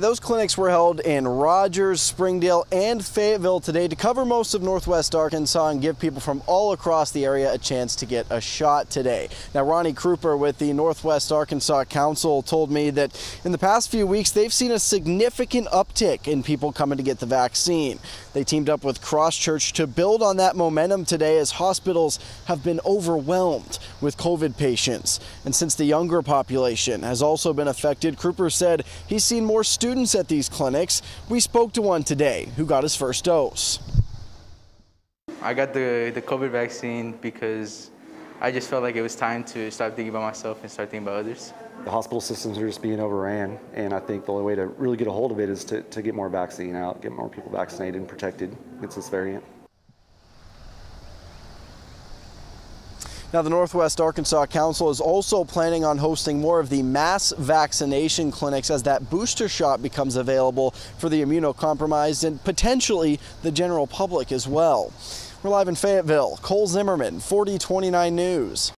Those clinics were held in Rogers, Springdale, and Fayetteville today to cover most of Northwest Arkansas and give people from all across the area a chance to get a shot today. Now, Ronnie Kruper with the Northwest Arkansas Council told me that in the past few weeks they've seen a significant uptick in people coming to get the vaccine. They teamed up with Cross Church to build on that momentum today as hospitals have been overwhelmed with COVID patients. And since the younger population has also been affected, Kruper said he's seen more students students at these clinics. We spoke to one today who got his first dose. I got the, the COVID vaccine because I just felt like it was time to stop thinking about myself and start thinking about others. The hospital systems are just being overran, and I think the only way to really get a hold of it is to, to get more vaccine out, get more people vaccinated and protected against this variant. Now, the Northwest Arkansas Council is also planning on hosting more of the mass vaccination clinics as that booster shot becomes available for the immunocompromised and potentially the general public as well. We're live in Fayetteville. Cole Zimmerman, 4029 News.